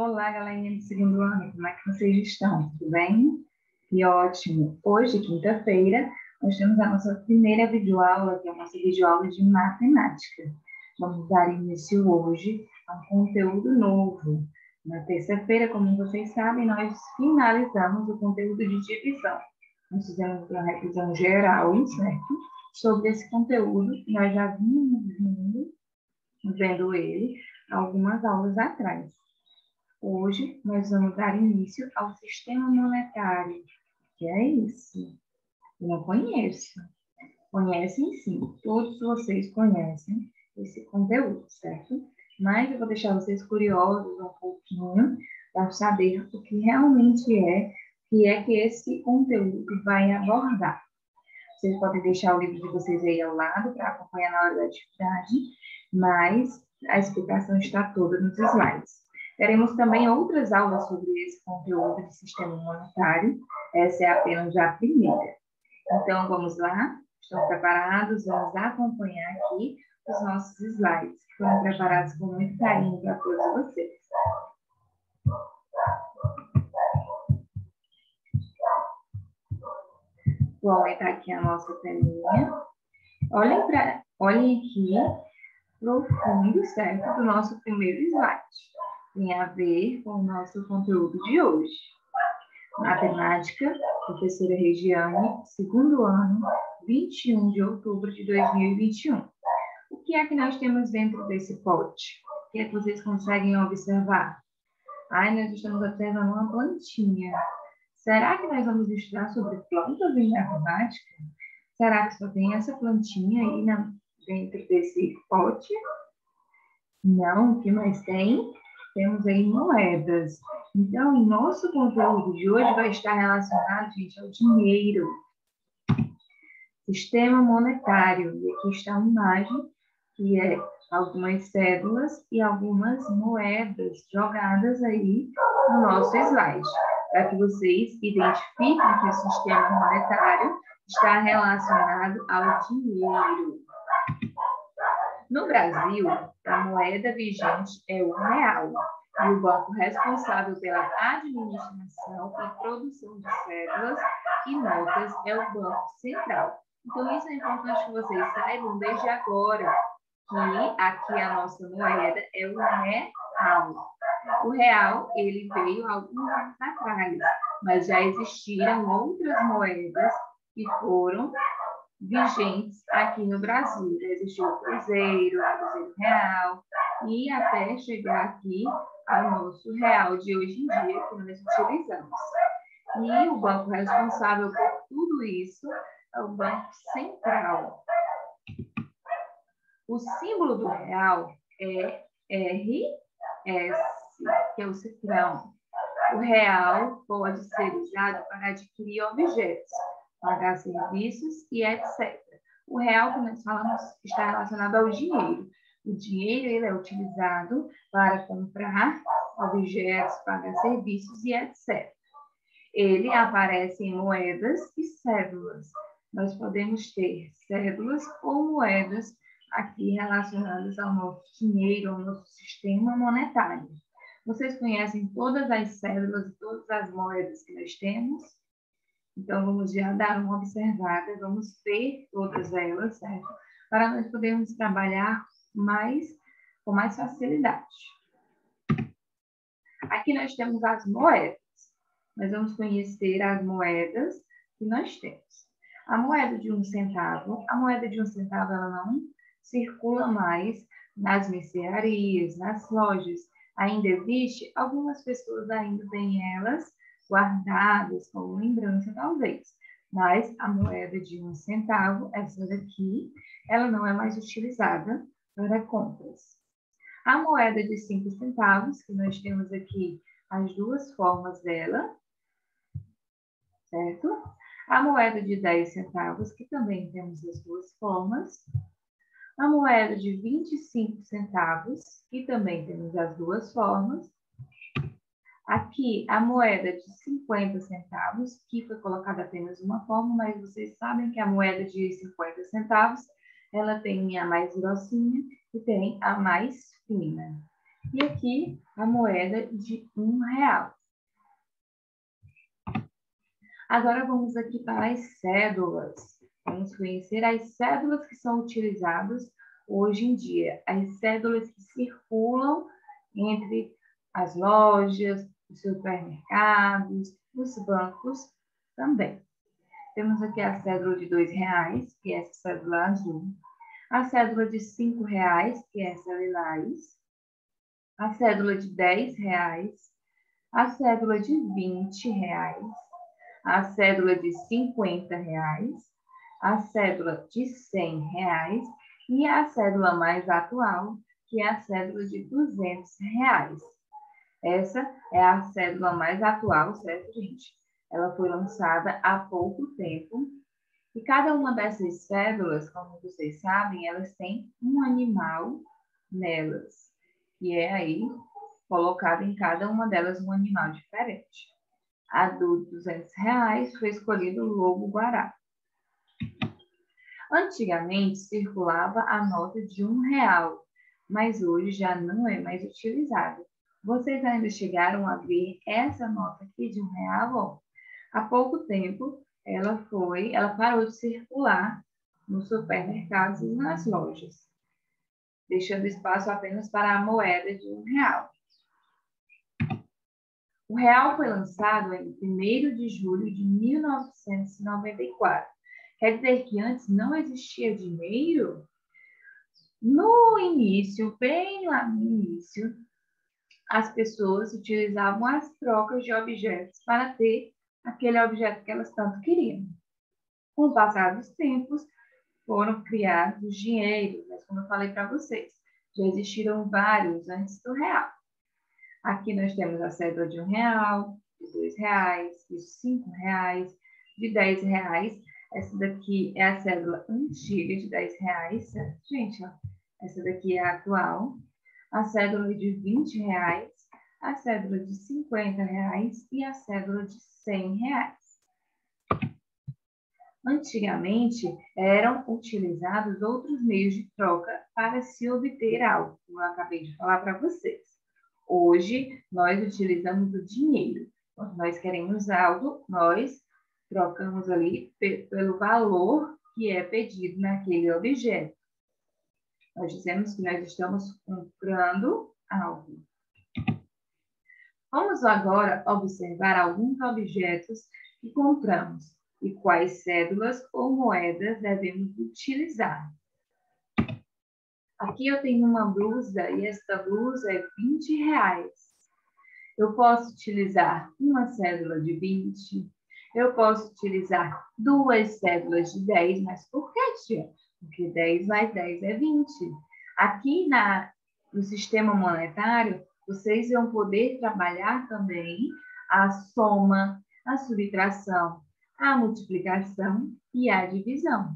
Olá, galerinha do segundo ano, como é que vocês estão? Tudo bem? Que ótimo! Hoje, quinta-feira, nós temos a nossa primeira videoaula, que é a nossa videoaula de matemática. Vamos dar início hoje a um conteúdo novo. Na terça-feira, como vocês sabem, nós finalizamos o conteúdo de divisão. Nós fizemos uma revisão geral, certo? Sobre esse conteúdo, nós já vimos vindo, vendo ele algumas aulas atrás. Hoje nós vamos dar início ao sistema monetário. Que é isso? Eu não conheço. Conhecem sim, todos vocês conhecem esse conteúdo, certo? Mas eu vou deixar vocês curiosos um pouquinho para saber o que realmente é, que é que esse conteúdo vai abordar. Vocês podem deixar o livro de vocês aí ao lado para acompanhar na hora da atividade, mas a explicação está toda nos slides. Teremos também outras aulas sobre esse conteúdo de sistema monetário. Essa é apenas a primeira. Então, vamos lá? Estão preparados? Vamos acompanhar aqui os nossos slides, que foram preparados com muito carinho para todos vocês. Vou aumentar aqui a nossa telinha. Olhem, pra, olhem aqui para o fundo, certo, do nosso primeiro slide tem a ver com o nosso conteúdo de hoje. Matemática, professora Regiane, segundo ano, 21 de outubro de 2021. O que é que nós temos dentro desse pote? O que é que vocês conseguem observar? Ai, nós estamos observando uma plantinha. Será que nós vamos estudar sobre plantas em matemática? Será que só tem essa plantinha aí na, dentro desse pote? Não, o que mais tem? Temos aí moedas. Então, o nosso conteúdo de hoje vai estar relacionado, gente, ao dinheiro. Sistema monetário. E aqui está uma imagem que é algumas cédulas e algumas moedas jogadas aí no nosso slide, para que vocês identifiquem que o sistema monetário está relacionado ao dinheiro. No Brasil, a moeda vigente é o real, e o banco responsável pela administração e produção de cédulas e notas é o Banco Central. Então, isso é importante que vocês saibam desde agora, que aqui a nossa moeda é o real. O real, ele veio alguns anos atrás, mas já existiram outras moedas que foram vigentes aqui no Brasil. Já existiu o Cruzeiro, o Cruzeiro Real, e até chegar aqui ao nosso real de hoje em dia que nós utilizamos. E o banco responsável por tudo isso é o Banco Central. O símbolo do real é RS, que é o cifrão. O real pode ser usado para adquirir objetos, pagar serviços e etc. O real que nós falamos está relacionado ao dinheiro. O dinheiro ele é utilizado para comprar objetos, pagar serviços e etc. Ele aparece em moedas e cédulas. Nós podemos ter cédulas ou moedas aqui relacionadas ao nosso dinheiro, ao nosso sistema monetário. Vocês conhecem todas as cédulas e todas as moedas que nós temos? Então, vamos já dar uma observada, vamos ver todas elas, certo? Para nós podermos trabalhar mais, com mais facilidade. Aqui nós temos as moedas. Nós vamos conhecer as moedas que nós temos. A moeda de um centavo, a moeda de um centavo ela não circula mais nas mercearias, nas lojas. Ainda existe, algumas pessoas ainda têm elas guardadas como lembrança, talvez. Mas a moeda de um centavo, essa daqui, ela não é mais utilizada para compras. A moeda de 5 centavos, que nós temos aqui as duas formas dela, certo? A moeda de 10 centavos, que também temos as duas formas. A moeda de 25 centavos, que também temos as duas formas. Aqui, a moeda de 50 centavos, que foi colocada apenas uma forma, mas vocês sabem que a moeda de 50 centavos, ela tem a mais grossinha e tem a mais fina. E aqui a moeda de um real. Agora vamos aqui para as cédulas. Vamos conhecer as cédulas que são utilizadas hoje em dia, as cédulas que circulam entre as lojas, os supermercados, os bancos também. Temos aqui a cédula de dois reais, que é essa cédula azul, a cédula de cinco reais, que é essa lilás, a cédula de dez reais, a cédula de vinte reais, a cédula de cinquenta reais, a cédula de cem reais. E a cédula mais atual, que é a cédula de duzentos reais. Essa é a cédula mais atual, certo, gente? Ela foi lançada há pouco tempo. E cada uma dessas cédulas, como vocês sabem, elas têm um animal nelas. E é aí colocado em cada uma delas um animal diferente. A do 200 reais foi escolhido o lobo-guará. Antigamente circulava a nota de um real, mas hoje já não é mais utilizada. Vocês ainda chegaram a ver essa nota aqui de um real? Há pouco tempo, ela foi, ela parou de circular nos supermercados e nas lojas, deixando espaço apenas para a moeda de um real. O real foi lançado em 1 de julho de 1994. Quer dizer que antes não existia dinheiro? No início, bem lá no início, as pessoas utilizavam as trocas de objetos para ter aquele objeto que elas tanto queriam. Com o passar dos tempos, foram criados dinheiros, mas como eu falei para vocês, já existiram vários antes do real. Aqui nós temos a cédula de um real, de dois reais, de cinco reais, de dez reais. Essa daqui é a cédula antiga de dez reais, gente? Ó, essa daqui é a atual a cédula de 20 reais, a cédula de 50 reais e a cédula de 100 reais. Antigamente, eram utilizados outros meios de troca para se obter algo, como eu acabei de falar para vocês. Hoje, nós utilizamos o dinheiro. Quando nós queremos algo, nós trocamos ali pelo valor que é pedido naquele objeto. Nós dizemos que nós estamos comprando algo. Vamos agora observar alguns objetos que compramos e quais cédulas ou moedas devemos utilizar. Aqui eu tenho uma blusa e esta blusa é 20 reais. Eu posso utilizar uma cédula de 20, eu posso utilizar duas cédulas de 10, mas por que, tia? Porque 10 mais 10 é 20. Aqui na, no sistema monetário, vocês vão poder trabalhar também a soma, a subtração, a multiplicação e a divisão.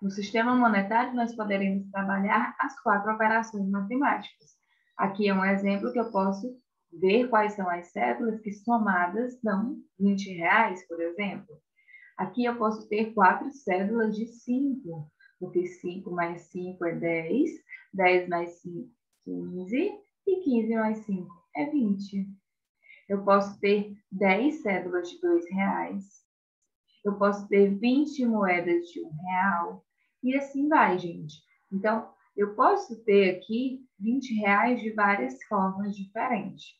No sistema monetário, nós poderemos trabalhar as quatro operações matemáticas. Aqui é um exemplo que eu posso ver quais são as cédulas que somadas dão 20 reais, por exemplo. Aqui eu posso ter quatro cédulas de 5 porque 5 mais 5 é 10, 10 mais 5, 15, e 15 mais 5 é 20. Eu posso ter 10 cédulas de 2 reais. Eu posso ter 20 moedas de 1 real. E assim vai, gente. Então, eu posso ter aqui 20 reais de várias formas diferentes.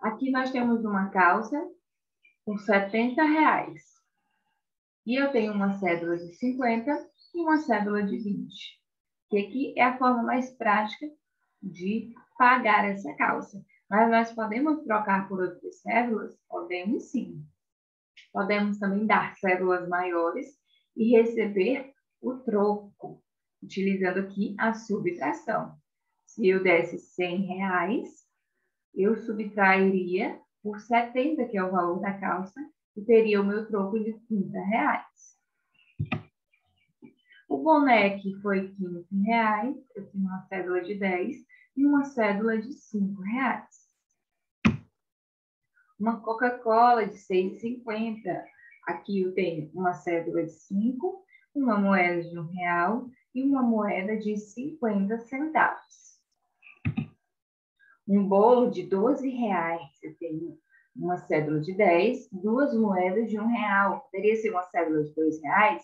Aqui nós temos uma calça com 70 reais. E eu tenho uma cédula de 50 e uma cédula de 20. Que aqui é a forma mais prática de pagar essa calça. Mas nós podemos trocar por outras cédulas? Podemos sim. Podemos também dar cédulas maiores e receber o troco, utilizando aqui a subtração. Se eu desse 100 reais, eu subtrairia por 70, que é o valor da calça, e teria o meu troco de 30 reais. O que foi 15 reais, eu tenho uma cédula de 10 e uma cédula de 5 reais. Uma Coca-Cola de 6,50. Aqui eu tenho uma cédula de 5, uma moeda de um real e uma moeda de 50 centavos. Um bolo de 12 reais, eu tenho uma cédula de 10, duas moedas de um real. Poderia ser uma cédula de dois reais?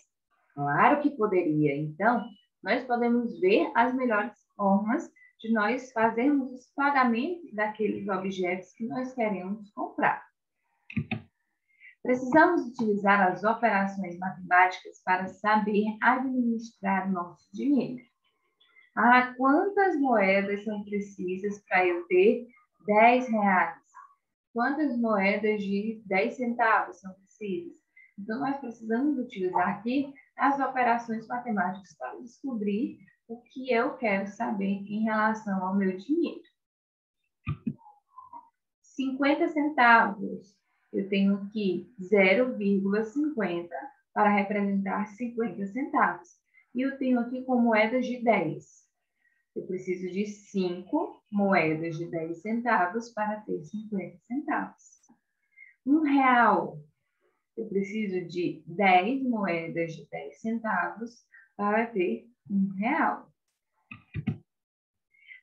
Claro que poderia. Então, nós podemos ver as melhores formas de nós fazermos os pagamentos daqueles objetos que nós queremos comprar. Precisamos utilizar as operações matemáticas para saber administrar nosso dinheiro. Ah, quantas moedas são precisas para eu ter 10 reais? Quantas moedas de 10 centavos são precisas? Então, nós precisamos utilizar aqui as operações matemáticas para descobrir o que eu quero saber em relação ao meu dinheiro. 50 centavos. Eu tenho aqui 0,50 para representar 50 centavos. E eu tenho aqui com moedas de 10. Eu preciso de 5 moedas de 10 centavos para ter 50 centavos. Um real. Eu preciso de 10 moedas de 10 centavos para ter um real.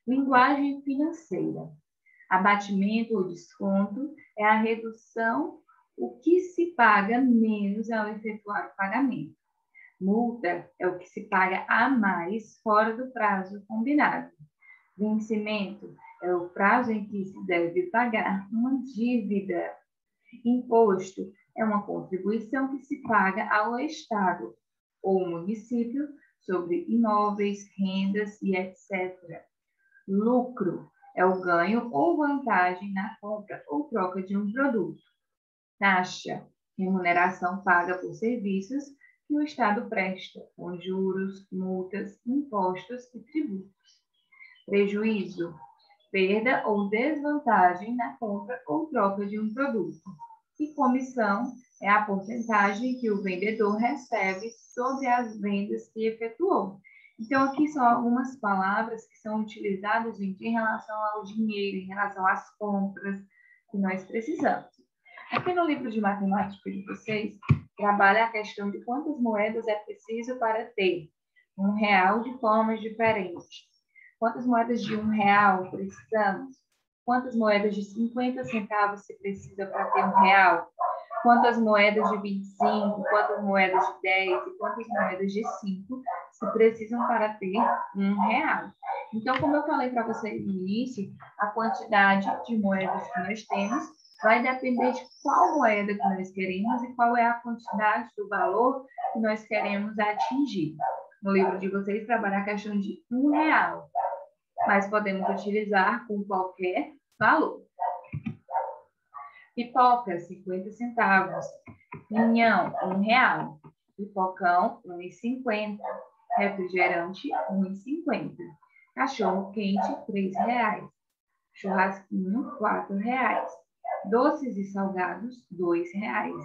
Linguagem financeira. Abatimento ou desconto é a redução, o que se paga menos ao efetuar o pagamento. Multa é o que se paga a mais fora do prazo combinado. Vencimento é o prazo em que se deve pagar uma dívida. Imposto é uma contribuição que se paga ao Estado ou município sobre imóveis, rendas e etc. Lucro é o ganho ou vantagem na compra ou troca de um produto. Taxa, remuneração paga por serviços que o Estado presta, com juros, multas, impostos e tributos. Prejuízo, perda ou desvantagem na compra ou troca de um produto. E comissão é a porcentagem que o vendedor recebe sobre as vendas que efetuou. Então, aqui são algumas palavras que são utilizadas gente, em relação ao dinheiro, em relação às compras que nós precisamos. Aqui no livro de matemática de vocês, trabalha a questão de quantas moedas é preciso para ter um real de formas diferentes. Quantas moedas de um real precisamos? Quantas moedas de 50 centavos se precisa para ter um real? Quantas moedas de 25, quantas moedas de 10 e quantas moedas de 5 se precisam para ter um real? Então, como eu falei para vocês no início, a quantidade de moedas que nós temos vai depender de qual moeda que nós queremos e qual é a quantidade do valor que nós queremos atingir. No livro de vocês trabalha a questão de um real, mas podemos utilizar com qualquer valor. Pipoca, 50 centavos. Pinhão, um real. Pipocão, 1,50. Refrigerante, 1,50. Cachorro quente, 3 reais. Churrasquinho, 4 reais. Doces e salgados, dois reais.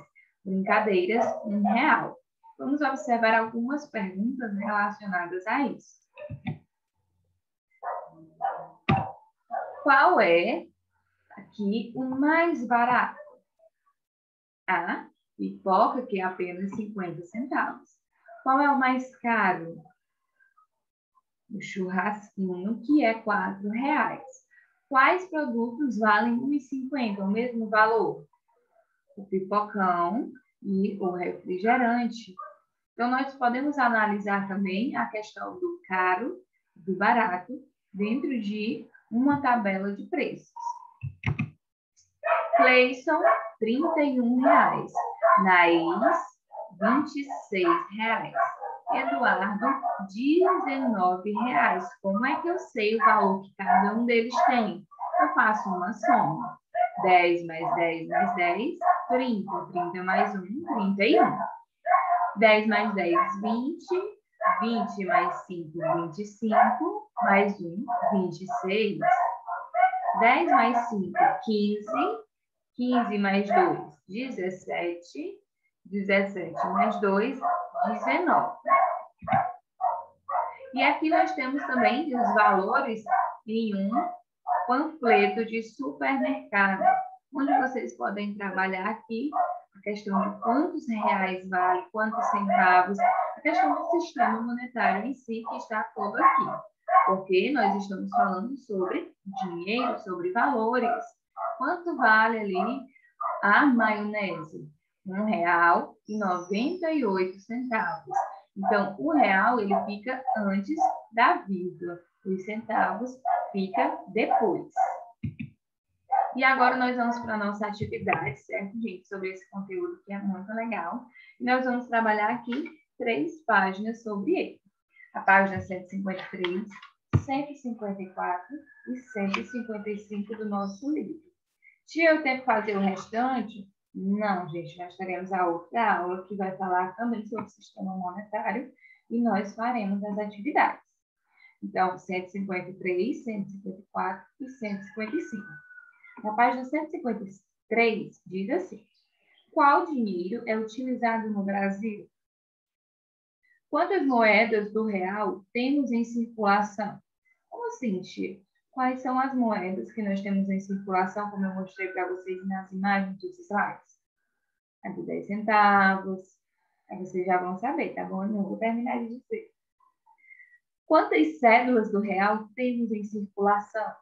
Brincadeiras, um real. Vamos observar algumas perguntas relacionadas a isso. Qual é aqui o mais barato? A pipoca, que é apenas 50 centavos. Qual é o mais caro? O churrasquinho, que é 4 reais quais produtos valem 1,50, o mesmo valor? O pipocão e o refrigerante. Então, nós podemos analisar também a questão do caro, do barato, dentro de uma tabela de preços. Cleison, R$ 31,00. Naís, R$ 26,00. Eduardo, R$19,00. Como é que eu sei o valor que cada um deles tem? Eu faço uma soma. 10 mais 10 mais 10, 30. 30 mais 1, 31. 10 mais 10, 20. 20 mais 5, 25. Mais 1, 26. 10 mais 5, 15. 15 mais 2, 17. 17 mais 2, 19. E aqui nós temos também os valores em um panfleto de supermercado, onde vocês podem trabalhar aqui a questão de quantos reais vale, quantos centavos, a questão do sistema monetário em si, que está todo aqui. porque nós estamos falando sobre dinheiro, sobre valores. Quanto vale ali a maionese? Um real e noventa e oito centavos. Então, o real ele fica antes da vírgula, os centavos fica depois. E agora nós vamos para a nossa atividade, certo, gente? Sobre esse conteúdo que é muito legal. E nós vamos trabalhar aqui três páginas sobre ele. A página 153, 154 e 155 do nosso livro. Tia, eu tenho que fazer o restante? Não, gente, nós teremos a outra aula que vai falar também sobre o sistema monetário e nós faremos as atividades. Então, 153, 154 e 155. Na página 153, diz assim: Qual dinheiro é utilizado no Brasil? Quantas moedas do real temos em circulação? Como assim, tia? Quais são as moedas que nós temos em circulação, como eu mostrei para vocês nas imagens dos slides? A de 10 centavos. Aí vocês já vão saber, tá bom? Eu não vou terminar de dizer. Quantas cédulas do real temos em circulação?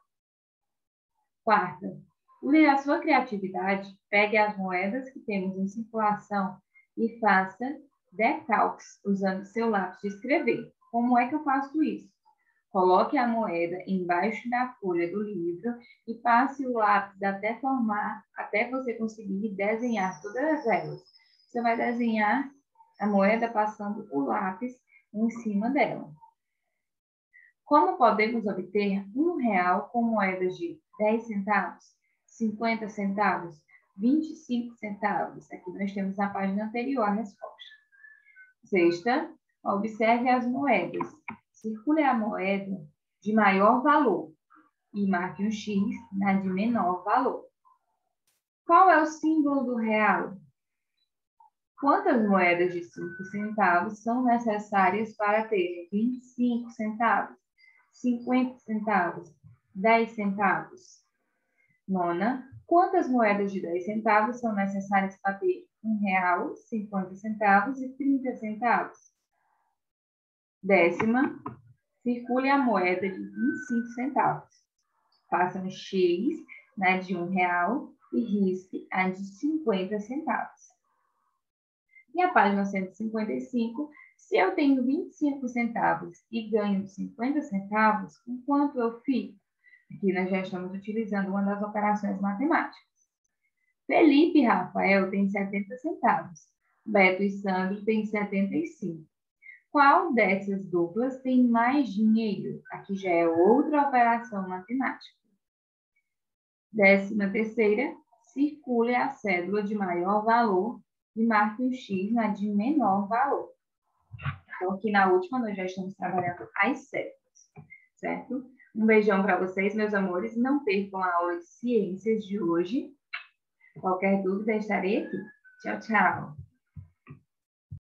Quarta, use a sua criatividade, pegue as moedas que temos em circulação e faça decalques usando seu lápis de escrever. Como é que eu faço isso? Coloque a moeda embaixo da folha do livro e passe o lápis até formar, até você conseguir desenhar todas elas. Você vai desenhar a moeda passando o lápis em cima dela. Como podemos obter um real com moedas de 10 centavos, 50 centavos, 25 centavos? Aqui nós temos na página anterior a resposta. Sexta, observe as moedas. Circule a moeda de maior valor e marque um X na de menor valor. Qual é o símbolo do real? Quantas moedas de 5 centavos são necessárias para ter 25 centavos, 50 centavos, 10 centavos? Nona, quantas moedas de 10 centavos são necessárias para ter um real, 50 centavos e 30 centavos? Décima, circule a moeda de 25 centavos. Faça um X na de um real e risque a de 50 centavos. E a página 155, se eu tenho 25 centavos e ganho 50 centavos, com quanto eu fico? Aqui nós já estamos utilizando uma das operações matemáticas. Felipe e Rafael têm 70 centavos. Beto e Sandro têm 75. Qual dessas duplas tem mais dinheiro? Aqui já é outra operação matemática. Décima terceira, circule a cédula de maior valor e marque um X na de menor valor. Então, aqui na última, nós já estamos trabalhando as cédulas, certo? Um beijão para vocês, meus amores. Não percam a aula de ciências de hoje. Qualquer dúvida, estarei aqui. Tchau, tchau.